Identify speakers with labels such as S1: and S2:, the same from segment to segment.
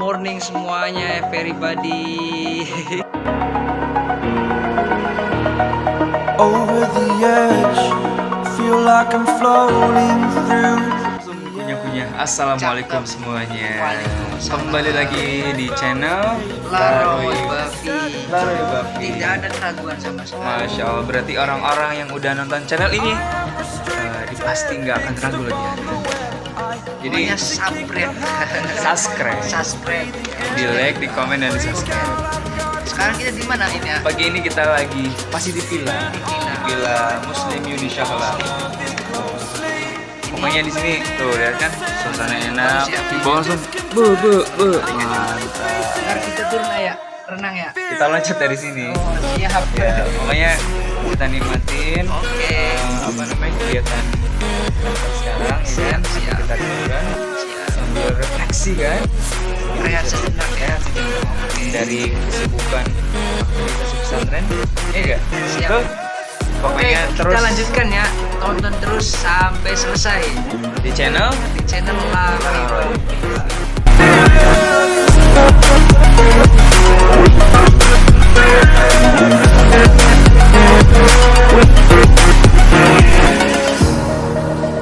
S1: morning semuanya everybody.
S2: over the edge. Feel like I'm floating through.
S3: punya punya Assalamualaikum semuanya. Kembali lagi di channel
S1: Laroy Buffy.
S3: Laroy Buffy
S1: Tidak ada keraguan sama sekali.
S3: Masya Allah berarti orang-orang yang udah nonton channel ini eh, di pasti nggak akan ragu lagi ya. Jadi
S1: Pokoknya subscribe.
S3: subscribe
S1: subscribe.
S3: Di like, di komen, dan di subscribe
S1: Sekarang kita di mana ini ya?
S3: Pagi ini kita lagi pasti di villa
S1: Di villa.
S3: Di villa Muslim Yudi Syahla Pokoknya di sini tuh lihat kan suasana enak di bawah langsung bu bu bu mantap
S1: kita turun ya, renang ya.
S3: kita loncat dari sini
S1: Oh, siap.
S3: ya pokoknya kita nikmatin
S1: Oke.
S3: eh, apa namanya kegiatan sekarang ya kan
S1: Siap.
S3: kita liburan sambil refleksi kan?
S1: Rehat sejenak ya.
S3: dari kesibukan aktivitas pesantren iya enggak
S1: Siap.
S3: Tuh, pokoknya
S1: Oke,
S3: terus
S1: kita lanjutkan ya. Tonton terus sampai selesai.
S3: Di channel?
S1: Di channel Laroy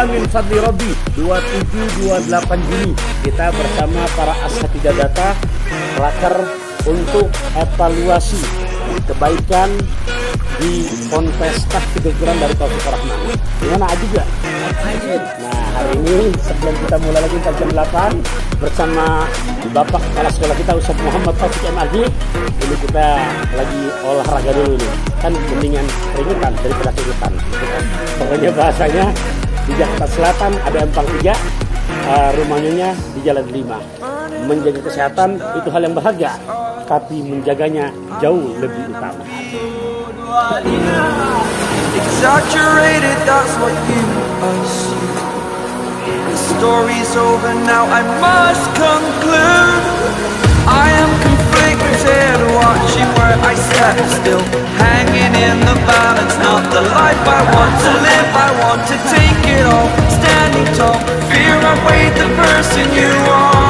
S4: Hadza min fadli Rabbi 2728 Juni kita bersama para asatidah data raker untuk evaluasi kebaikan di kontestas kejujuran dari Taufik Rahman. Gimana Aji juga? Nah hari ini sebelum kita mulai lagi jam 8 bersama Bapak Kepala Sekolah kita Ustaz Muhammad Taufik M. Aji ini kita lagi olahraga dulu nih kan mendingan keringetan daripada keringetan pokoknya bahasanya di Jakarta Selatan ada Empang 3 uh, rumahnya di Jalan 5 menjaga kesehatan itu hal yang berharga tapi menjaganya jauh lebih utama.
S2: Story's over now, I must conclude. I am conflicted, watching where I step still. Hanging in the balance, not the life I want to live. I want to take it all, standing tall. Fear I weighed the person you are.